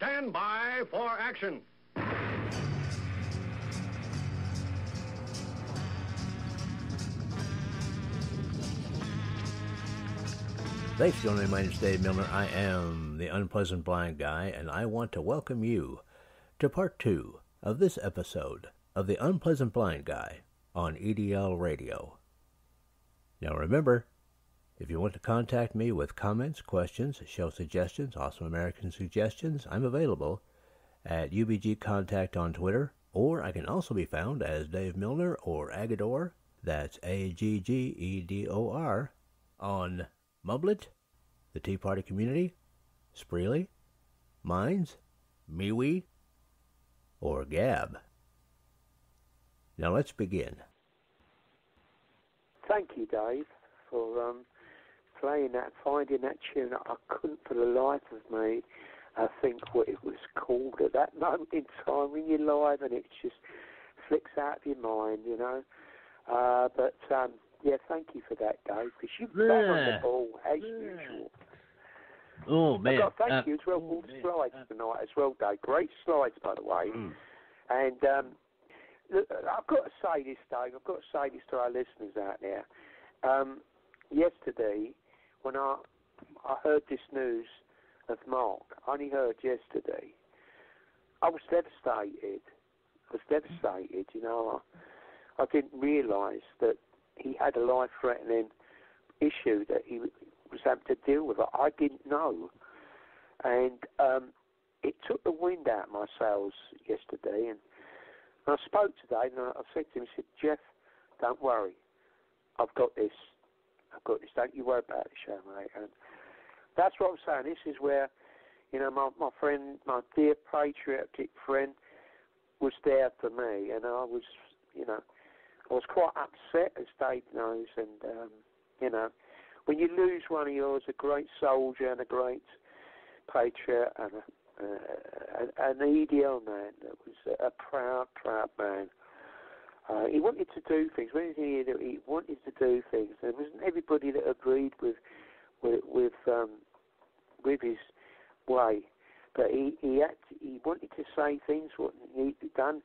stand by for action. Thanks for joining me. My name is Dave Milner. I am the Unpleasant Blind Guy, and I want to welcome you to part two of this episode of the Unpleasant Blind Guy on EDL Radio. Now remember, if you want to contact me with comments, questions, show suggestions, awesome American suggestions, I'm available at UBG Contact on Twitter, or I can also be found as Dave Milner or Aggedor, that's A-G-G-E-D-O-R, on Mublet, the Tea Party Community, Spreely, Minds, MeWe, or Gab. Now let's begin. Thank you, Dave, for um, playing that, finding that tune. I couldn't for the life of me uh, think what it was called at that moment in time when you're live and it just flicks out of your mind, you know. Uh, but um, yeah, thank you for that, Dave, because you've been on the ball as usual. Oh man! Got thank Uh, you as well for all the slides tonight as well, Dave. Great slides, by the way. mm, And um, look, I've got to say this, Dave. I've got to say this to our listeners out there. Um, yesterday, when I I heard this news of Mark, I only heard yesterday. I was devastated. I was devastated. You know, I, I didn't realise that he had a life-threatening issue that he was having to deal with. I didn't know, and um, it took the wind out of my sails yesterday. And I spoke to Dave, and I I said to him, I said, Jeff, don't worry, I've got this. I've got this. Don't you worry about the show, mate. And that's what I'm saying. This is where, you know, my my friend, my dear patriotic friend, was there for me, and I was, you know, I was quite upset, as Dave knows, and um, you know, when you lose one of yours, a great soldier and a great patriot and a, uh, an EDL man that was a proud, proud man. Uh, he wanted to do things. When he he wanted to do things. There wasn't everybody that agreed with with with, um, with his way, but he he had he wanted to say things what needed to be done,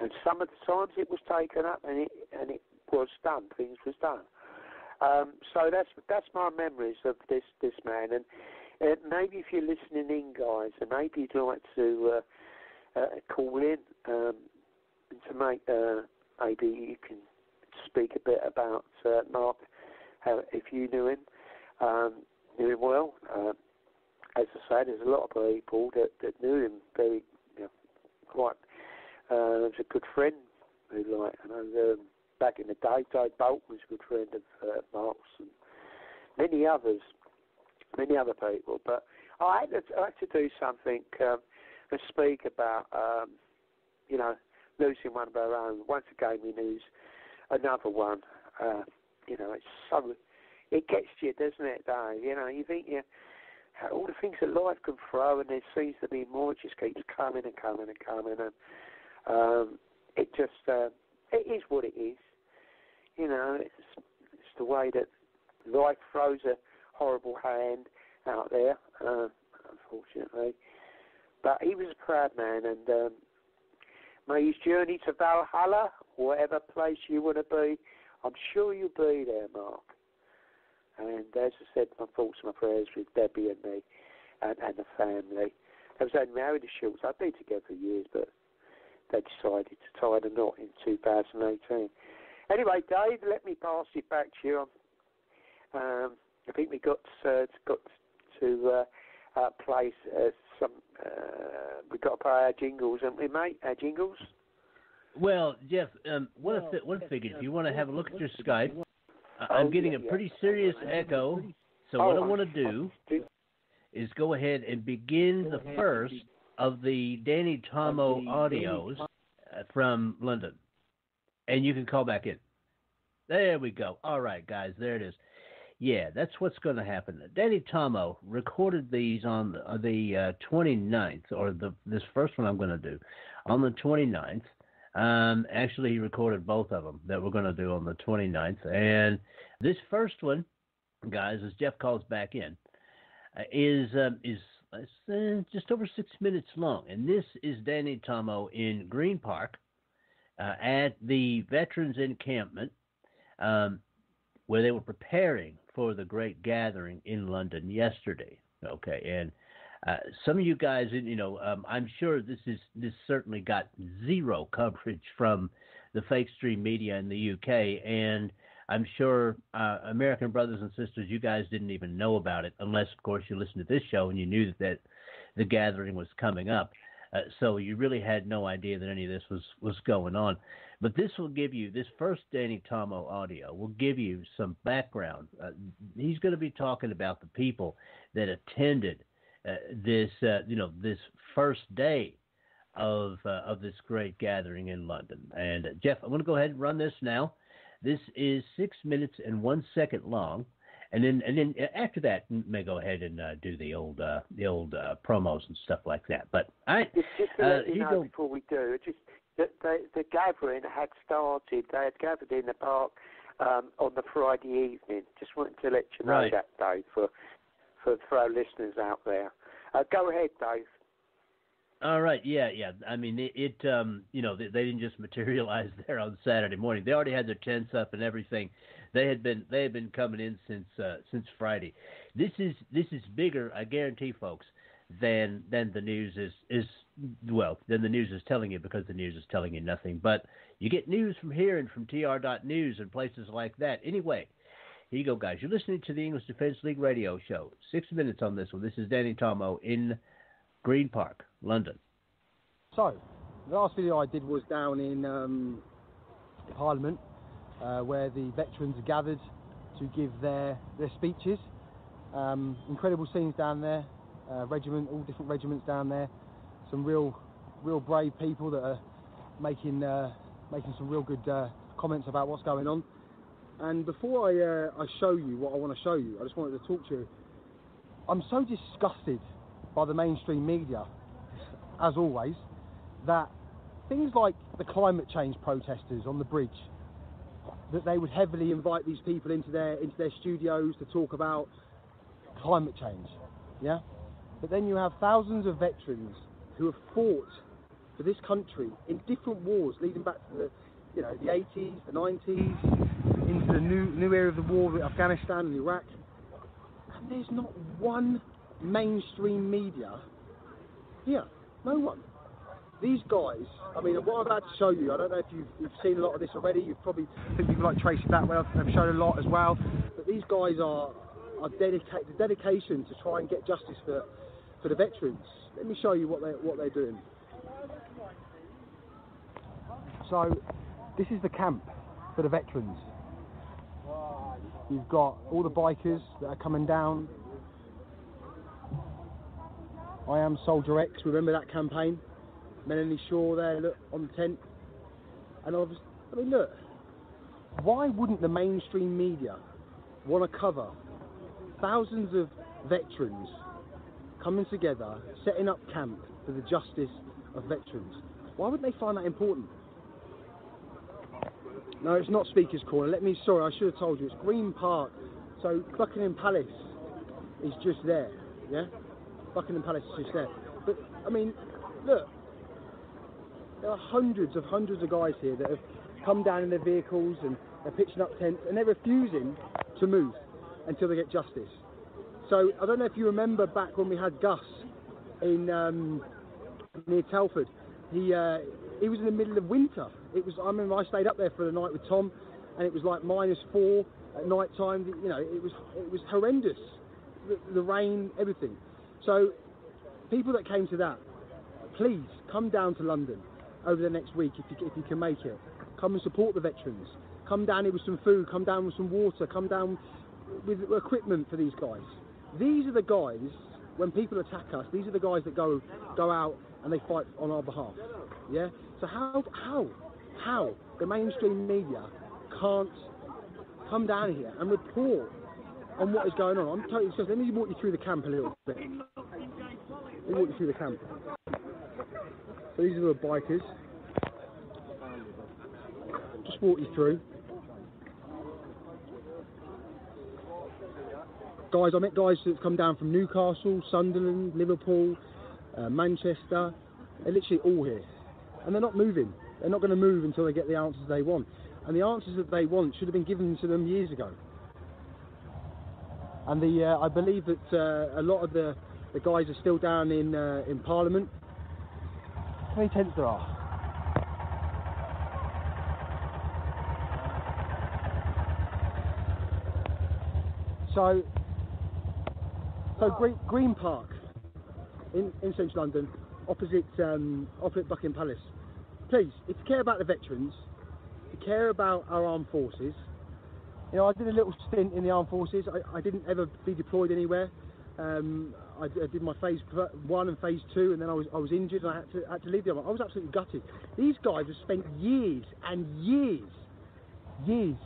and some of the times it was taken up and it and it was done. Things was done. Um, so that's that's my memories of this this man, and uh, maybe if you're listening in, guys, and maybe you'd like to uh, uh, call in um, to make uh, maybe you can speak a bit about uh, Mark, how if you knew him, um, knew him well. Uh, as I say, there's a lot of people that, that knew him very, you know, quite. Uh, was a good friend who, like, know, um, back in the day, Dave Bolt was a good friend of uh, Mark's and many others, many other people. But I had to, I had to do something um, and speak about, um, you know, losing one of our own. Once again, we lose another one. Uh, you know, it's so it gets you, doesn't it, Dave? You know, you think you all the things that life can throw, and there seems to be more. It just keeps coming and coming and coming, and um, it just uh, it is what it is. You know, it's, it's the way that life throws a horrible hand out there, uh, unfortunately. But he was a proud man, and um, may his journey to Valhalla, whatever place you want to be, I'm sure you'll be there, Mark. And as I said, my thoughts and my prayers with Debbie and me and, and the family. I was only married to Schultz. I've been together for years, but they decided to tie the knot in 2018. Anyway, Dave, let me pass it back to you. Um, I think we got uh, got to uh, uh, place uh, some. Uh, we got to play our jingles, haven't we, mate? Our jingles. Well, Jeff, um, one well, one figure. If you want to have a look at your Skype, uh, I'm Oh, getting yeah, a yeah. pretty serious echo. So Oh, what I want to do is go ahead and begin the first of the Danny Tommo audios uh, from London, and you can call back in. There we go. All right, guys, there it is. Yeah, that's what's going to happen. Danny Tommo recorded these on the, uh, the uh, 29th, or the this first one I'm going to do on the 29th. Um, actually, he recorded both of them that we're going to do on the 29th. And this first one, guys, as Jeff calls back in, uh, is um, is uh, just over six minutes long. And this is Danny Tommo in Green Park uh, at the Veterans Encampment, um, where they were preparing for the great gathering in London yesterday. Okay, and uh, some of you guys, you know, um, I'm sure this is this certainly got zero coverage from the fake stream media in the UK, and I'm sure uh, American brothers and sisters, you guys didn't even know about it, unless, of course, you listened to this show and you knew that, that the gathering was coming up. Uh, so you really had no idea that any of this was was going on. But this will give you this first Danny Tommo audio will give you some background. Uh, he's going to be talking about the people that attended uh, this uh, you know this first day of uh, of this great gathering in London. And uh, Jeff, I'm going to go ahead and run this now. This is six minutes and one second long, and then and then after that, may go ahead and uh, do the old uh, the old uh, promos and stuff like that. But I just, just to let you know before we do, just the, the, the gathering had started. They had gathered in the park um, on the Friday evening. Just wanted to let you know right. that, Dave, for for for our listeners out there. Uh, go ahead, Dave. All right, yeah, yeah. I mean, it, it um, you know, they, they, didn't just materialize there on Saturday morning. They already had their tents up and everything. They had been they had been coming in since uh, since Friday. This is this is bigger, I guarantee, folks, than than the news is is well, then the news is telling you because the news is telling you nothing. But you get news from here and from tr.news and places like that. Anyway, here you go, guys. You're listening to the English Defense League radio show. Six minutes on this one. This is Danny Tommo in Green Park, London. So, the last video I did was down in um, Parliament, uh, where the veterans gathered to give their, their speeches. Um, incredible scenes down there, uh, regiment, all different regiments down there. Some real, real brave people that are making uh, making some real good uh, comments about what's going on. And before I, uh, I show you what I want to show you, I just wanted to talk to you. I'm so disgusted by the mainstream media, as always, that things like the climate change protesters on the bridge, that they would heavily invite these people into their into their studios to talk about climate change, yeah. But then you have thousands of veterans who have fought for this country in different wars, leading back to the you know the 80s, the 90s, into the new new era of the war with Afghanistan and Iraq, and there's not one mainstream media here. No one. These guys, I mean, what I'm about to show you, I don't know if you've, you've seen a lot of this already. You've probably I think people like Tracy Batwell have shown a lot as well. But these guys are are dedicated, the dedication to try and get justice for for the veterans. Let me show you what they what they're doing. So, this is the camp for the veterans. You've got all the bikers that are coming down I am Soldier X. Remember that campaign? Melanie Shaw there, look on the tent. And I was, I mean, look, why wouldn't the mainstream media want to cover thousands of veterans coming together, setting up camp for the justice of veterans? Why would they find that important? No, it's not Speaker's Corner. Let me, sorry, I should have told you. It's Green Park. So Buckingham Palace is just there, yeah? Buckingham Palace is just there. But I mean, look, there are hundreds of hundreds of guys here that have come down in their vehicles and they're pitching up tents and they're refusing to move until they get justice. So I don't know if you remember back when we had Gus in um, near Telford. He uh, he was in the middle of winter. It was I remember I stayed up there for the night with Tom, and it was like minus four at night time. You know, it was it was horrendous. The, the rain, everything. So, people that came to that, please come down to London over the next week if you, if you can make it. Come and support the veterans. Come down here with some food, come down with some water, come down with equipment for these guys. These are the guys, when people attack us, these are the guys that go go out and they fight on our behalf. Yeah? So how how how the mainstream media can't come down here and report on what is going on. I'm totally. Let me walk you through the camp a little bit. Let me walk you through the camp. So these are the bikers. Just walk you through. Guys, I met guys that come down from Newcastle, Sunderland, Liverpool, uh, Manchester. They're literally all here, and they're not moving. They're not going to move until they get the answers they want. And the answers that they want should have been given to them years ago. And the uh, I believe that uh, a lot of the, the guys are still down in uh, in Parliament. How many tents there are? So, so Green, Green Park in, in central London, opposite um, opposite Buckingham Palace. Please, if you care about the veterans, if you care about our armed forces, you know, I did a little stint in the armed forces. I, I didn't ever be deployed anywhere. Um, I, I, did my phase one and phase two, and then I was I was injured and I had to had to leave the army. I was absolutely gutted. These guys have spent years and years, years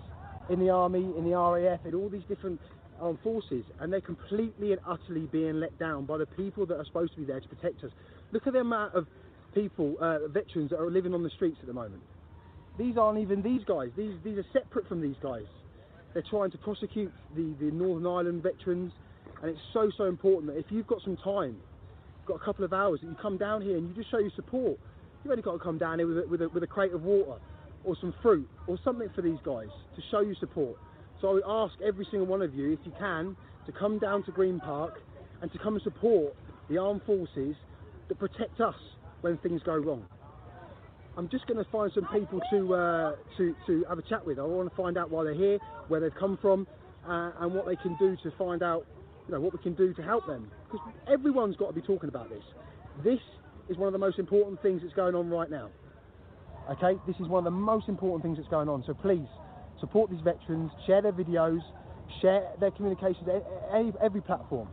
in the army, in the RAF, in all these different armed forces, and they're completely and utterly being let down by the people that are supposed to be there to protect us. Look at the amount of people, uh, veterans that are living on the streets at the moment. These aren't even these guys. These these are separate from these guys. They're trying to prosecute the, the Northern Ireland veterans, and it's so so important that if you've got some time, got a couple of hours, that you come down here and you just show your support. You've only got to come down here with a, with a, with a crate of water or some fruit or something for these guys to show you support. So I ask every single one of you, if you can, to come down to Green Park and to come and support the armed forces that protect us when things go wrong. I'm just going to find some people to uh, to to have a chat with. I want to find out why they're here, where they've come from, uh, and what they can do to find out, you know, what we can do to help them. Because everyone's got to be talking about this. This is one of the most important things that's going on right now. Okay, this is one of the most important things that's going on. So please support these veterans, share their videos, share their communications, every, every platform.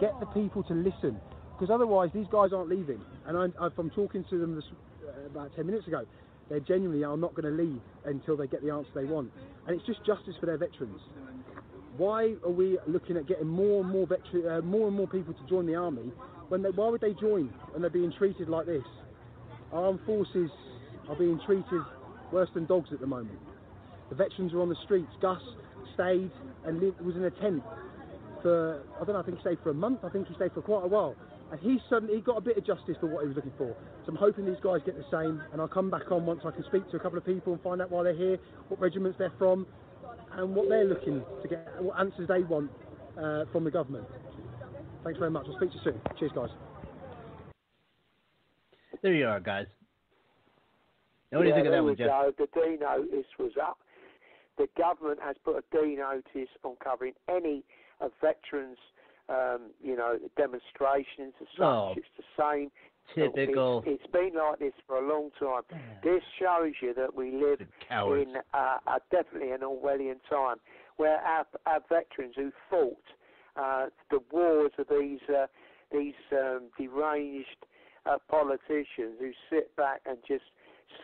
Get the people to listen, because otherwise these guys aren't leaving. And I, I'm talking to them this, uh, about 10 minutes ago. They genuinely are not going to leave until they get the answer they want. And it's just justice for their veterans. Why are we looking at getting more and more veteran, uh, more and more people to join the army? When they, why would they join when they're being treated like this? Armed forces are being treated worse than dogs at the moment. The veterans were on the streets. Gus stayed and lived, was in a tent for, I don't know, I think he stayed for a month. I think he stayed for quite a while. And he suddenly he got a bit of justice for what he was looking for. So I'm hoping these guys get the same. And I'll come back on once I can speak to a couple of people and find out why they're here, what regiments they're from, and what they're looking to get, what answers they want uh, from the government. Thanks very much. I'll speak to you soon. Cheers, guys. There you are, guys. Now, what do you yeah, think of that one, Jeff? Go. The D notice was up the government has put a D notice on covering any of veterans, um, you know, demonstrations as such. Oh, it's the same. Typical. It's, it's been like this for a long time. This shows you that we live in uh, a, definitely an Orwellian time where our, our veterans who fought uh, the wars of these uh, these um, deranged uh, politicians who sit back and just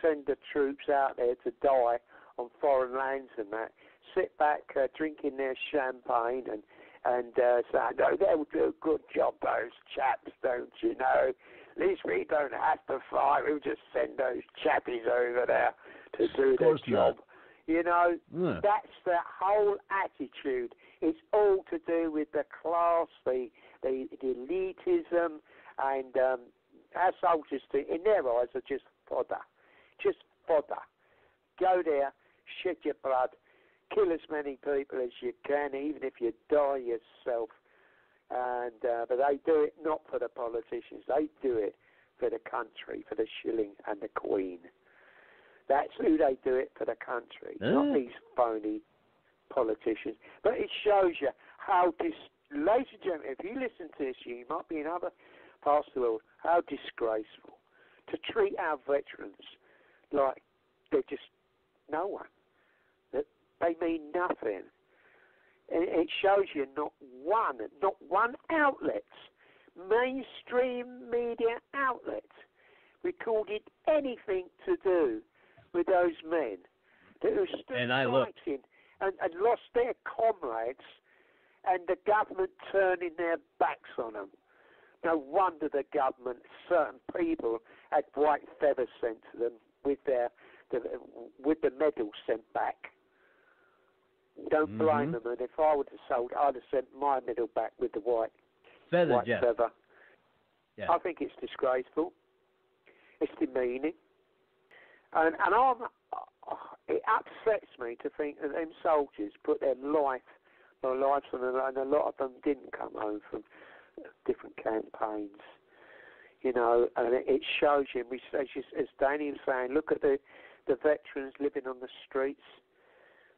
send the troops out there to die on foreign lands and that, sit back uh, drinking their champagne and and uh, say, no, they'll do a good job, those chaps, don't you know? At least we don't have to fight. We'll just send those chappies over there to do their job. Not. You know, yeah. that's the whole attitude. It's all to do with the class, the the, the elitism, and um, our soldiers, in their eyes, are just fodder. Just fodder. Go there, shed your blood, kill as many people as you can, even if you die yourself. And uh, but they do it not for the politicians; they do it for the country, for the shilling and the queen. That's who they do it for the country, not these phony politicians. But it shows you how dis. Ladies and gentlemen, if you listen to this, you might be in other parts of the world. How disgraceful to treat our veterans like they're just no one. They mean nothing. And it shows you not one, not one outlet, mainstream media outlet, recorded anything to do with those men that who stood and fighting and, and lost their comrades, and the government turning their backs on them. No wonder the government, certain people, had white feathers sent to them with their the, with the medal sent back. Don't blame Mhm. them. And if I would have sold, I'd have sent my middle back with the white Feather, white Jeff. feather. Yeah. I think it's disgraceful. It's demeaning, and and I'm, it upsets me to think that them soldiers put their life, their lives on the line. And a lot of them didn't come home from different campaigns, you know. And it, it shows you, as, you, as Danny was saying, look at the the veterans living on the streets.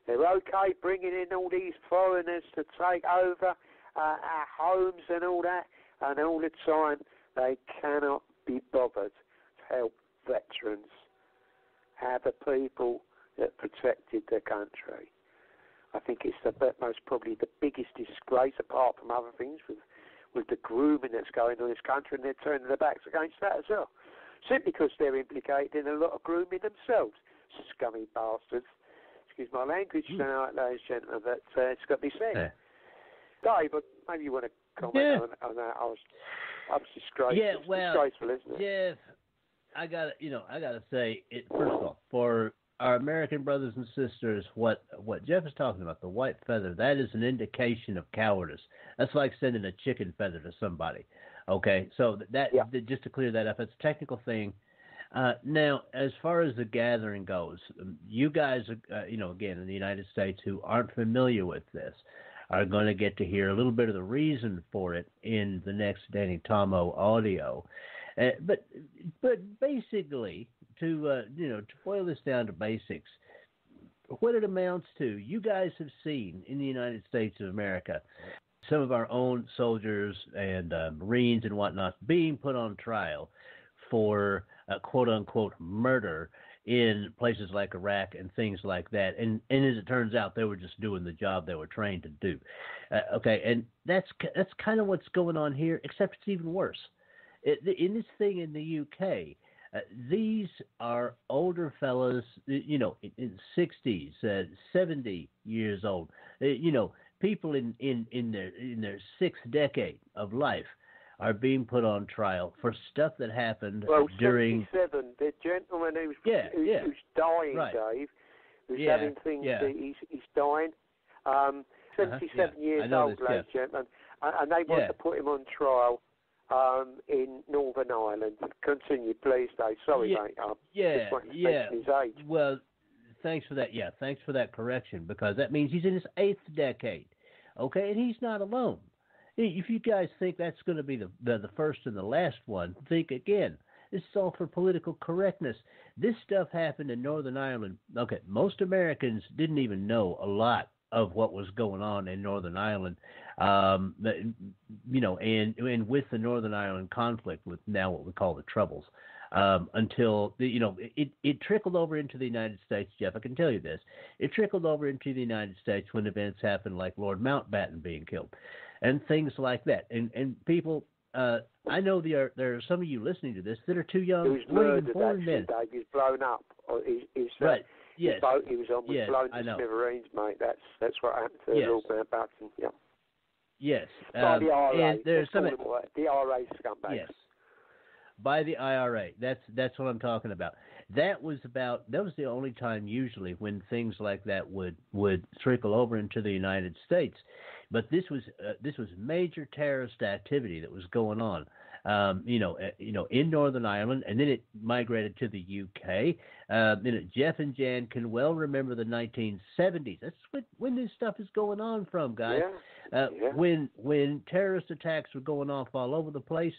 They're okay bringing in all these foreigners to take over uh, our homes and all that, and all the time they cannot be bothered to help veterans, how the people that protected their country. I think it's the most probably the biggest disgrace, apart from other things, with with the grooming that's going on in this country, and they're turning their backs against that as well, simply because they're implicated in a lot of grooming themselves. Scummy bastards. Excuse my language Hmm. tonight, ladies and gentlemen, but uh, it's got to be said. Yeah. Dave, but maybe you want to comment Yeah. on, on that. I was, I was disgraced. Yeah, well, disgraceful, isn't it? Jeff, I gotta, you know, I gotta say, it, first of all, for our American brothers and sisters, what what Jeff is talking about, the white feather, that is an indication of cowardice. That's like sending a chicken feather to somebody. Okay, so that Yeah. th- just to clear that up, it's a technical thing. Uh, now, as far as the gathering goes, um, you guys, uh, you know, again in the United States, who aren't familiar with this, are going to get to hear a little bit of the reason for it in the next Danny Tommo audio. Uh, but but basically, to uh, you know, to boil this down to basics, what it amounts to, you guys have seen in the United States of America some of our own soldiers and uh, Marines and whatnot being put on trial for uh, quote unquote murder in places like Iraq and things like that. And and as it turns out, they were just doing the job they were trained to do. Uh, okay, and that's that's kind of what's going on here, except it's even worse. It, in this thing in the UK, uh, these are older fellas, y- you know, in, in 60s, uh, 70 years old, uh, you know, people in, in, in their in their sixth decade of life are being put on trial for stuff that happened Well, during 77, the gentleman who's, Yeah, who's, yeah. who's dying, Right. Dave, who's Yeah, having things, yeah. he's, he's dying, um, Uh-huh, 77 yeah. Years old, this, ladies and gentlemen, and, and they want Yeah. to put him on trial um, in Northern Ireland. Continue, please, Dave. Sorry, Yeah, mate. I yeah, yeah. his age. Well, thanks for that. Yeah, thanks for that correction because that means he's in his eighth decade. Okay, and he's not alone. If you guys think that's going to be the, the the first and the last one, think again. This is all for political correctness. This stuff happened in Northern Ireland. Okay, most Americans didn't even know a lot of what was going on in Northern Ireland. Um, you know, and and with the Northern Ireland conflict, with now what we call the Troubles, um, until you know it it trickled over into the United States. Jeff, I can tell you this: it trickled over into the United States when events happened like Lord Mountbatten being killed, and things like that. And and people, uh, I know there are, there are some of you listening to this that are too young, He was murdered, actually, then. Dave. He was blown up. Or he, he's, uh, Right? his Yes. boat he was on was Yes, blown I to smithereens, mate. That's that's what happened to Yes. Lord Mountbatten. Yeah. Yes. By Um, the IRA. and there's some. the IRA scumbag. Yes. By the IRA. That's that's what I'm talking about. That was about that was the only time usually when things like that would would trickle over into the United States. But this was uh, this was major terrorist activity that was going on. Um, you know, uh, you know, in Northern Ireland, and then it migrated to the UK. Uh, you know, Jeff and Jan can well remember the 1970s. That's when, when this stuff is going on from, guys. Yeah. Uh, Yeah. When when terrorist attacks were going off all over the place,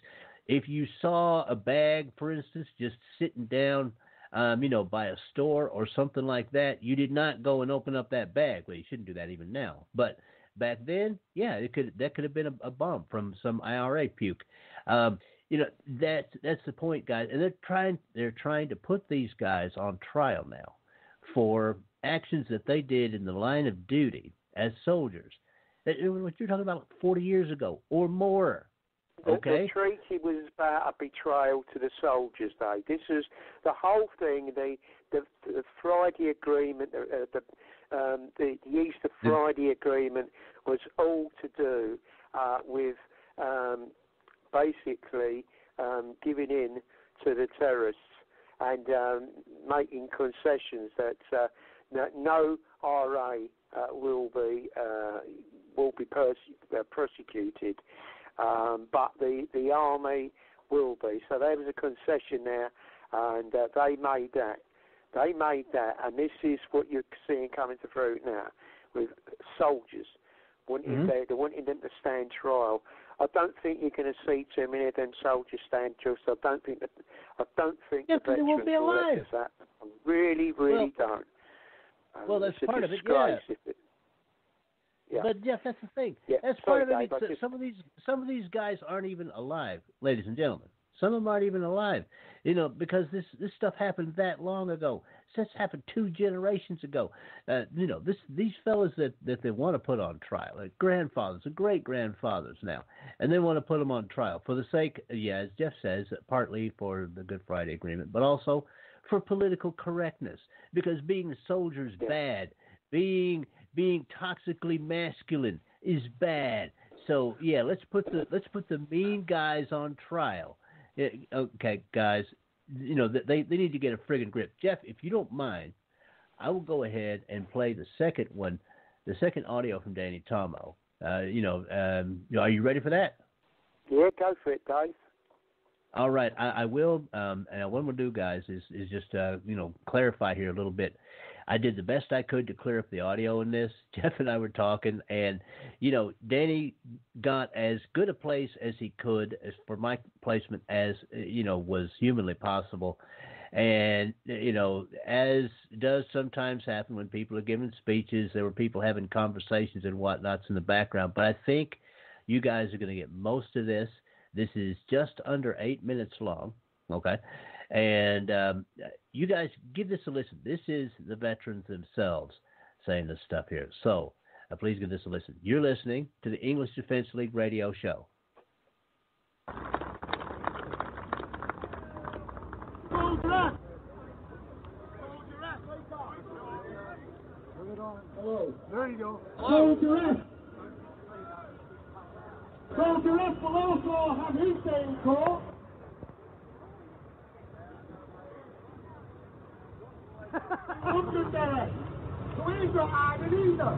if you saw a bag, for instance, just sitting down, um, you know, by a store or something like that, you did not go and open up that bag. Well, you shouldn't do that even now, but back then, yeah, it could that could have been a, a bomb from some IRA puke. Um, you know, that's that's the point, guys, and they're trying they're trying to put these guys on trial now for actions that they did in the line of duty as soldiers. That- What you're talking about 40 years ago or more. Okay. the treaty was about a betrayal to the soldiers, Dave. This is the whole thing. The the, the Friday Agreement, uh, the um, the, the Easter Friday Agreement was all to do uh, with um, basically um, giving in to the terrorists and um, making concessions that uh, no, no RA uh, will be uh, will be perse- uh, persecuted, um, but the the army will be. So there was a concession there, and uh, they made that. They made that, and this is what you're seeing coming to fruit now with soldiers wanting Mhm. they, they're wanting them to stand trial. I don't think you're going to see too many of them soldiers stand trial. So I don't think that I don't think Yeah, the they won't be will alive. this happen. I really, really don't. Um, well, that's part of it, yeah. it- yeah. But Jeff, that's the thing. Yeah, That's sorry, part of it. Dave, just- Some of these some of these guys aren't even alive, ladies and gentlemen. Some of them aren't even alive. You know, because this this stuff happened that long ago. This happened two generations ago. Uh, you know, this these fellas that that they want to put on trial, like grandfathers and great grandfathers now, and they want to put them on trial for the sake, yeah, as Jeff says, partly for the Good Friday Agreement, but also for political correctness. Because being a soldier's bad. Being being toxically masculine is bad. So yeah, let's put the let's put the mean guys on trial. Yeah, okay, guys, you know they they need to get a friggin' grip. Jeff, if you don't mind, I will go ahead and play the second one, the second audio from Danny Tommo. Uh, you know, um, are you ready for that? yeah, go for it, guys. All right, I, I will. Um, and what I'm gonna do, guys, is is just uh, you know clarify here a little bit. I did the best I could to clear up the audio in this. Jeff and I were talking, and you know, Danny got as good a place as he could as for my placement as you know was humanly possible. And you know, as does sometimes happen when people are giving speeches, there were people having conversations and whatnots in the background. But I think you guys are going to get most of this. This is just under eight minutes long. Okay. And um, you guys give this a listen. This is the veterans themselves saying this stuff here. So uh, please give this a listen. You're listening to the English Defense League radio show. Hello. There you go. Soldier F will also have. Hundred there. So he's not hiding either.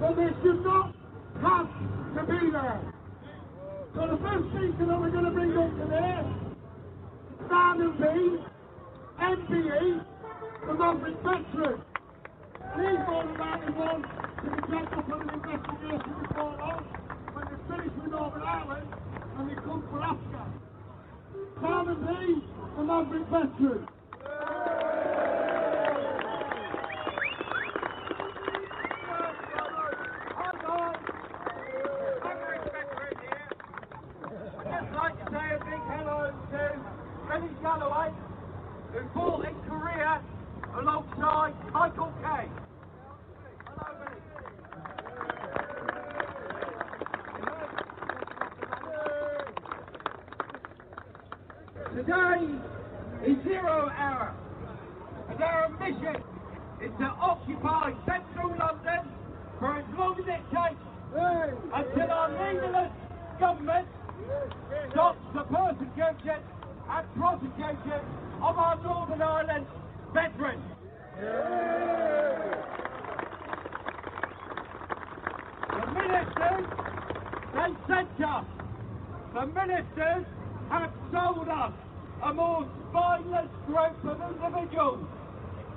But they should not have to be there. So the first speaker that we're going to bring up today, Simon B, MBE, the Maverick veteran. He's going about his one to be up on an investigation before long when they finish with Northern Ireland and they come for Africa. Simon B, the Maverick veteran. I'd like to say a big hello to Benny Galloway, who fought in Korea alongside Michael Kay. Hello, Benny. Today is zero hour, and our mission is to occupy central London for as long as it takes until our leaderless government stops the persecution and prosecution of our Northern Ireland veterans. The ministers, they sent us. The ministers have sold us a more spineless group of individuals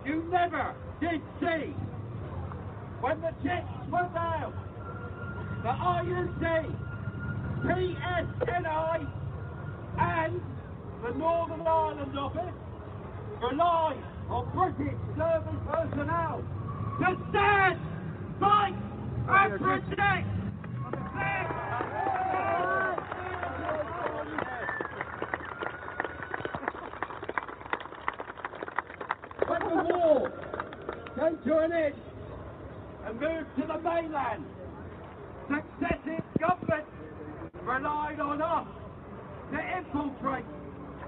you never did see. When the were down, the RUC, PSNI, and the Northern Ireland office rely on British service personnel to stand, fight, and protect. When the war came to an end and moved to the mainland, successive governments relied on us to infiltrate,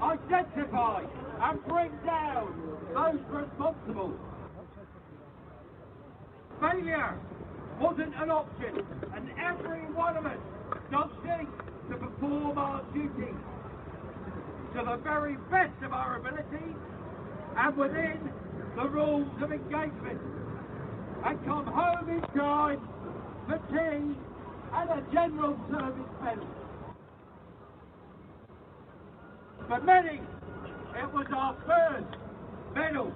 identify, and bring down those responsible. Failure wasn't an option, and every one of us does seek to perform our duty to the very best of our ability and within the rules of engagement. And come home in time for tea and a general service medal. For many, it was our first medal.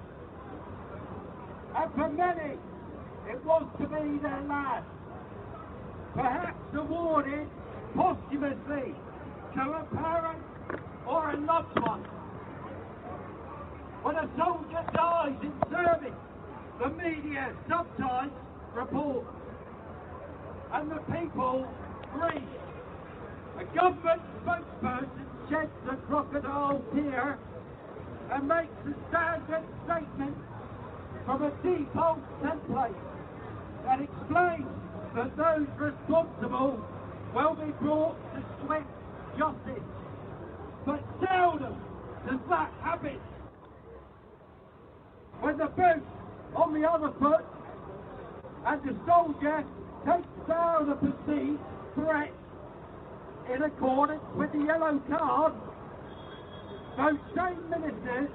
And for many, it was to be their last. Perhaps awarded posthumously to a parent or a loved one. When a soldier dies in service, the media sometimes report and the people grieve. A government spokesperson sheds a crocodile tear and makes a standard statement from a default template that explains that those responsible will be brought to swift justice. But seldom does that happen. When the boot's on the other foot. And the soldier takes down the perceived threat in accordance with the yellow card, those same ministers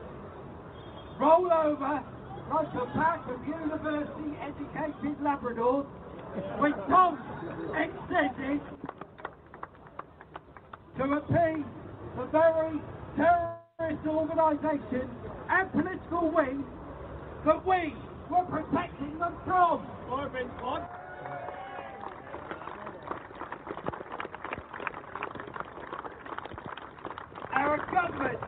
roll over like a pack of university educated Labradors with tongues extended to appease the very terrorist organisation and political wing that we were protecting them from. Our government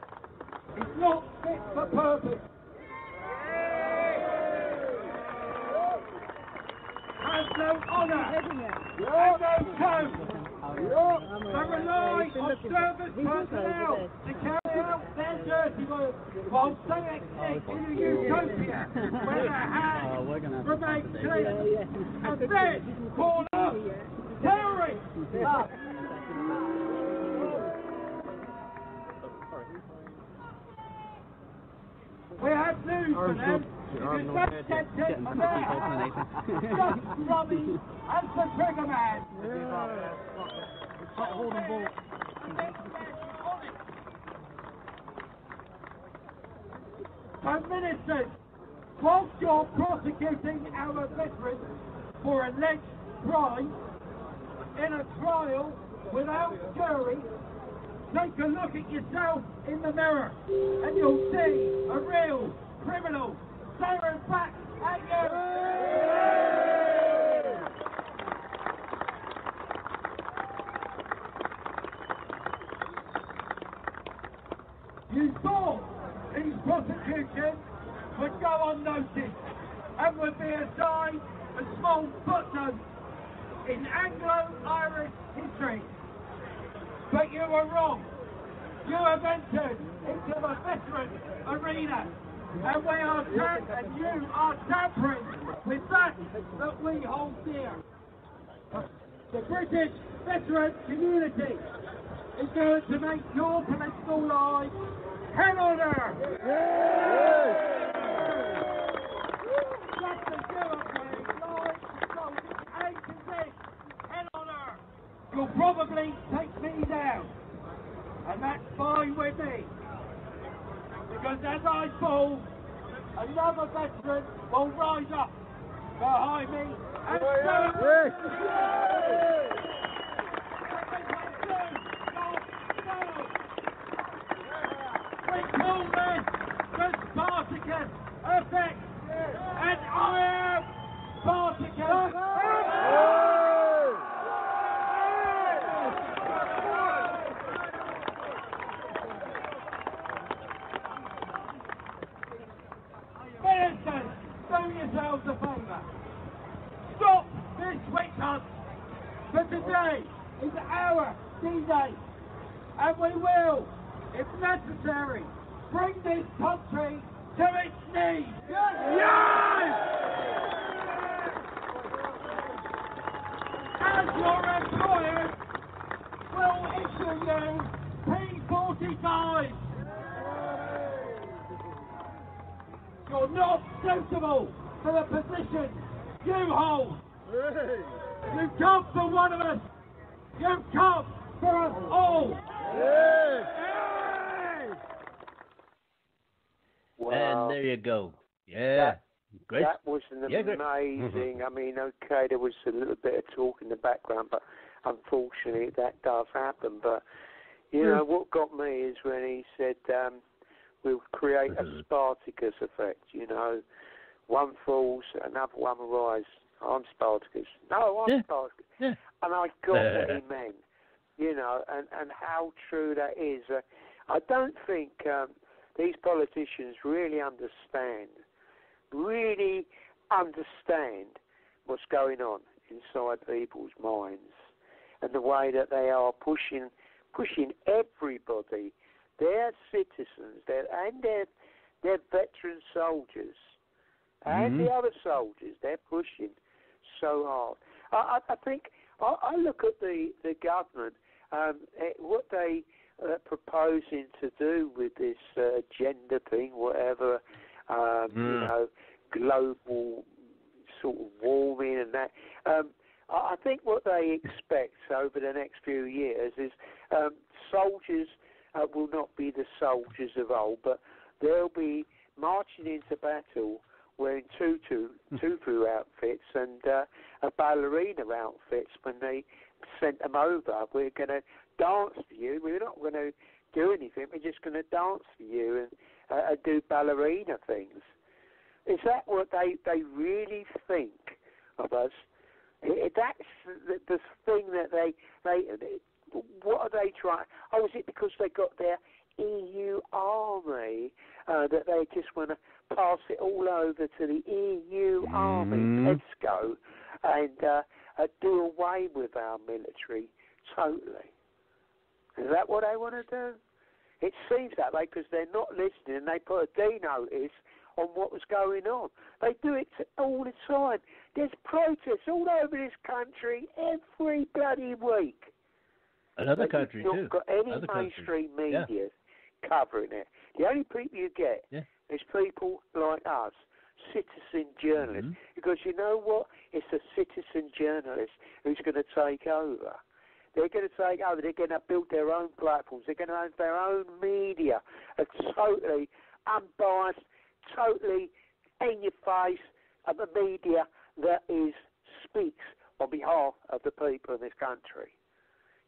is not fit for purpose. Has no honour and no code. They rely on service personnel to carry out their dirty work while they exist in a utopia where their hands And then us terrorists. We have news for them. That they're just Robbie the trigger man. Minister, whilst you're prosecuting our veterans for alleged crime in a trial without jury, take a look at yourself in the mirror and you'll see a real criminal staring back at you. You thought these prosecutions would go unnoticed and would be assigned a small footnote in Anglo-Irish history. But you were wrong. You have entered into the veteran arena, and we are and you are tampering with that that we hold dear. The British veteran community is going to make your political life hell on earth. Just um, we'll create a Mhm. Spartacus effect. You know, one falls, another one rise. I'm Spartacus. No, I'm Yeah. Spartacus. Yeah. And I got what he meant. You know, and and how true that is. Uh, I don't think um, these politicians really understand, really understand what's going on inside people's minds, and the way that they are pushing pushing everybody, their citizens, their and their their veteran soldiers, and Mhm. the other soldiers, they're pushing so hard. I, I, I think I, I look at the the government, um, eh, what they are proposing to do with this uh, gender thing, whatever, um, you Mm. know, global sort of warming and that. Um, I I think what they expect over the next few years is um, soldiers uh, will not be the soldiers of old, but they'll be marching into battle wearing tutu tutu outfits and uh, a ballerina outfits when they sent them over. We're going to dance for you. We're not going to do anything. We're just going to dance for you and uh, do ballerina things. Is that what they they really think of us? I- That's the, the thing that they they. What are they trying? Oh, is it because they got their EU army uh, that they just want to pass it all over to the EU army, Mhm. PESCO, and uh, uh, do away with our military totally? Is that what they want to do? It seems that way because they're not listening and they put a D notice on what was going on. They do it all the time. There's protests all over this country every bloody week. Another country you've too. got any Other countries. mainstream Yeah. media covering it. The only people you get Yeah. is people like us, citizen journalists. Mhm. Because you know what? It's the citizen journalist who's going to take over. They're going to take over. They're going to build their own platforms. They're going to have their own media, a totally unbiased, totally in your face of a media that is speaks on behalf of the people in this country.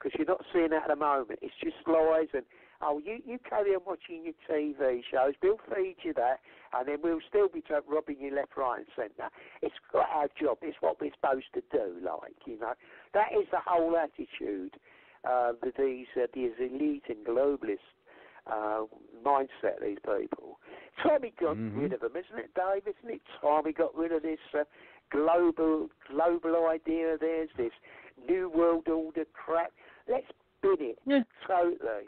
Because you're not seeing that at the moment. It's just lies and oh, you you carry on watching your TV shows. We'll feed you that, and then we'll still be t- robbing you left, right, and centre. It's got our job. It's what we're supposed to do. Like you know, that is the whole attitude uh, that these uh, these elite and globalist uh, mindset. These people. Tommy got Mhm. rid of them, isn't it, Dave? Isn't it? Tommy got rid of this uh, global global idea. There's this new world order crap. Let's bin it Yeah. totally.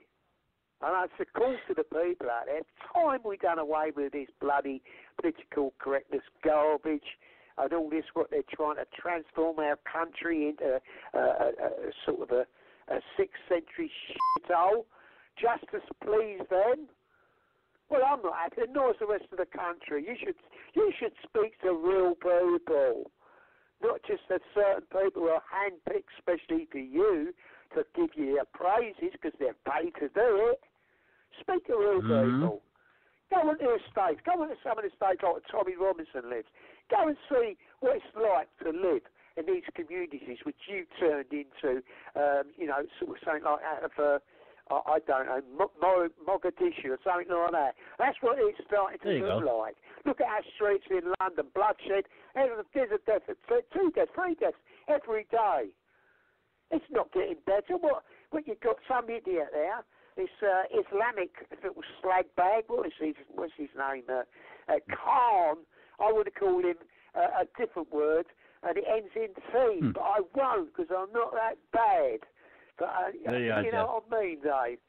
And that's a call to the people out there. Time we done away with this bloody political correctness garbage and all this what they're trying to transform our country into a, a, a, a sort of a, a sixth century shithole just to please them. Well, I'm not happy, nor is the rest of the country. You should you should speak to real people, not just a certain people who are handpicked specially for you to give you their praises because they're paid to do it. Speak to real Mhm. people. Go into the states. Go into some of the states like where Tommy Robinson lives. Go and see what it's like to live in these communities which you turned into, um, you know, sort of something like out of, uh, I I don't know, Mo- Mo- Mogadishu or something like that. That's what it's starting to look go. like. Look at our streets in London, bloodshed. There's a death, two deaths, three deaths every day. It's not getting better. What? What you got? Some idiot there. This uh, Islamic little slag bag. What is his? What's his name? Uh, uh, Khan. I would have called him uh, a different word, and it ends in T. Hmm. But I won't because I'm not that bad. But uh, There you you know what I mean, Dave.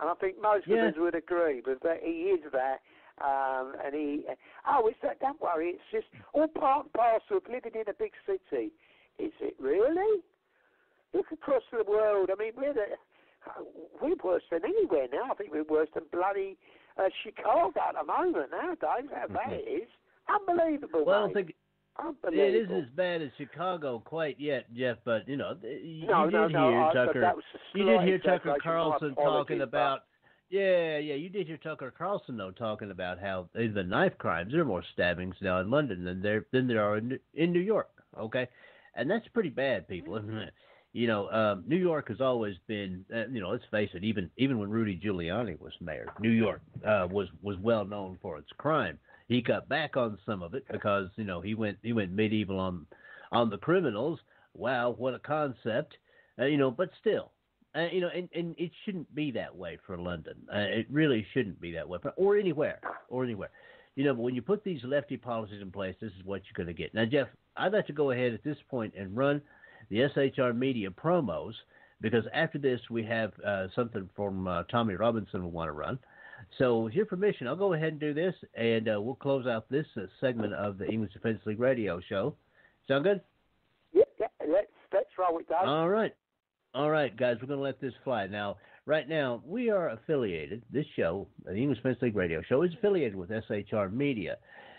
And I think most Yeah. of us would agree but that. He is that. Um, and he, oh, it's that. Don't worry, it's just all part and parcel of living in a big city. Is it really? Look across the world. I mean, we're the, we're worse than anywhere now. I think we're worse than bloody uh, Chicago at the moment nowadays. How bad it is. Unbelievable. Well, I don't think it isn't as bad as Chicago quite yet, Jeff. But you know, you no, did no, no. hear I, Tucker. that was a You did hear Tucker Carlson talking about Yeah, yeah, you did hear Tucker Carlson though, talking about how the knife crimes there are more stabbings now in London than there than there are in, in New York. Okay, and that's pretty bad, people, isn't it? You know, um, New York has always been, uh, you know, let's face it, even even when Rudy Giuliani was mayor, New York uh, was was well known for its crime. He cut back on some of it because you know he went he went medieval on on the criminals. Wow, what a concept! Uh, you know, but still, uh, you know, and, and it shouldn't be that way for London. Uh, it really shouldn't be that way, for, or anywhere, or anywhere. You know, but when you put these lefty policies in place, this is what you're going to get. Now, Jeff, I'd like to go ahead at this point and run the SHR Media promos because after this we have uh, something from uh, Tommy Robinson we want to run. So, with your permission, I'll go ahead and do this, and uh, we'll close out this uh, segment of the English Defense League radio show. Sound good? Yeah, yeah let's, let's roll it. All right. All right, guys, we're going to let this fly. Now, right now, we are affiliated. This show, the English Defense League radio show, is affiliated with SHR Media.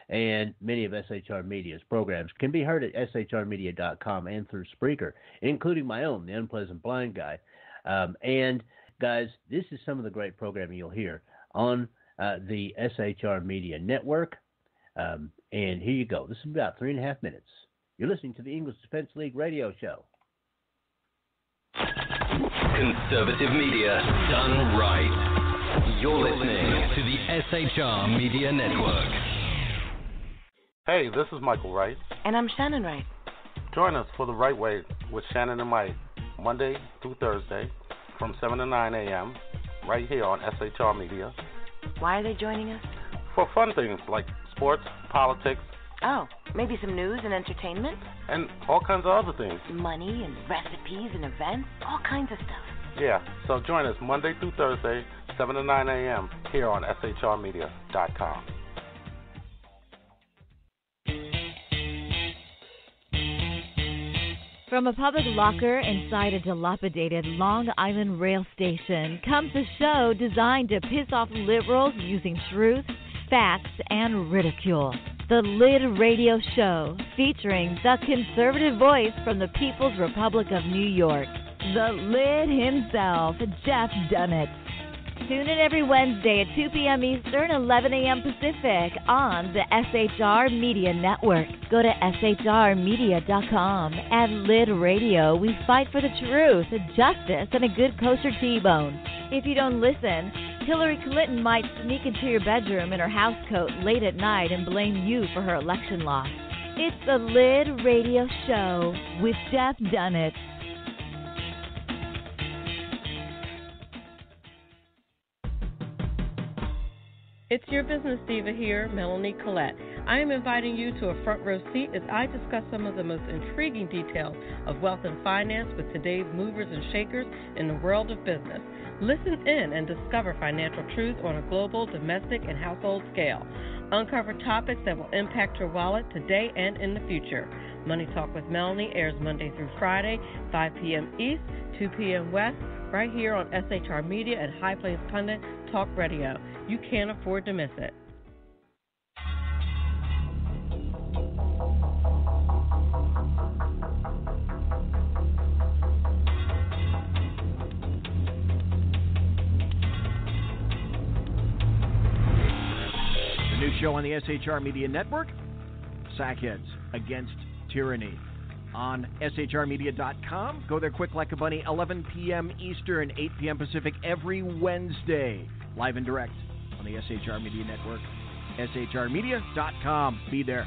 And many of SHR Media's programs can be heard at shrmedia.com and through Spreaker, including my own, The Unpleasant Blind Guy. Um, and, guys, this is some of the great programming you'll hear on uh, the SHR Media Network. Um, and here you go. This is about three and a half minutes. You're listening to the English Defense League radio show. Conservative media done right. You're listening to the SHR Media Network. Hey, this is Michael Wright. And I'm Shannon Wright. Join us for The Right Way with Shannon and Mike, Monday through Thursday from 7 to 9 a.m. right here on SHR Media. Why are they joining us? For fun things like sports, politics, Oh, maybe some news and entertainment? and all kinds of other things. Money and recipes and events? All kinds of stuff. Yeah, so join us Monday through Thursday, 7 to 9 a.m. here on SHRmedia.com. From a public locker inside a dilapidated Long Island rail station comes a show designed to piss off liberals using truth, facts, and ridicule. The Lid Radio Show, featuring the conservative voice from the People's Republic of New York, the Lid himself, Jeff Dunetz. Tune in every Wednesday at 2 p.m. Eastern, 11 a.m. Pacific on the SHR Media Network. Go to shrmedia.com. At Lid Radio, we fight for the truth, justice, and a good kosher T-bone. If you don't listen, Hillary Clinton might sneak into your bedroom in her housecoat late at night and blame you for her election loss. It's the Lid Radio Show with Jeff Dunetz. It's your business diva here, Melanie Collette. I am inviting you to a front row seat as I discuss some of the most intriguing details of wealth and finance with today's movers and shakers in the world of business. Listen in and discover financial truth on a global, domestic, and household scale. Uncover topics that will impact your wallet today and in the future. Money Talk with Melanie airs Monday through Friday, 5 p.m. East, 2 p.m. West, right here on SHR Media and High Plains Pundit Talk Radio. You can't afford to miss it. The new show on the SHR Media Network Sackheads Against Tyranny. On shrmedia.com. Go there quick like a bunny, 11 p.m. Eastern, 8 p.m. Pacific, every Wednesday. Live and direct on the SHR Media Network. shrmedia.com. Be there.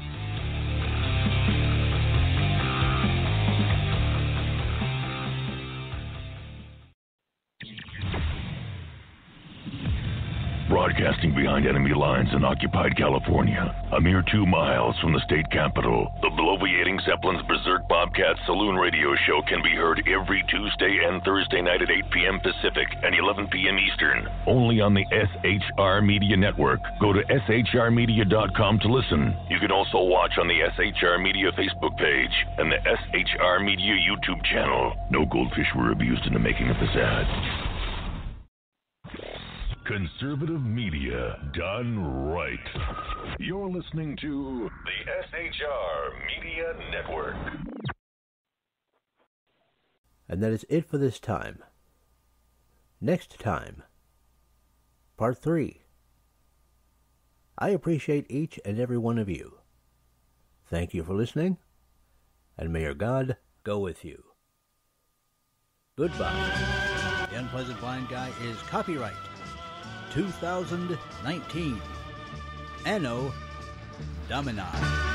Broadcasting behind enemy lines in occupied California, a mere two miles from the state capital, the bloviating Zeppelin's Berserk Bobcat Saloon Radio Show can be heard every Tuesday and Thursday night at 8 p.m. Pacific and 11 p.m. Eastern, only on the SHR Media Network. Go to shrmedia.com to listen. You can also watch on the SHR Media Facebook page and the SHR Media YouTube channel. No goldfish were abused in the making of this ad. Conservative media done right. You're listening to the SHR Media Network. And that is it for this time. Next time, Part 3. I appreciate each and every one of you. Thank you for listening, and may your God go with you. Goodbye. The Unpleasant Blind Guy is copyright 2019. Anno Domini.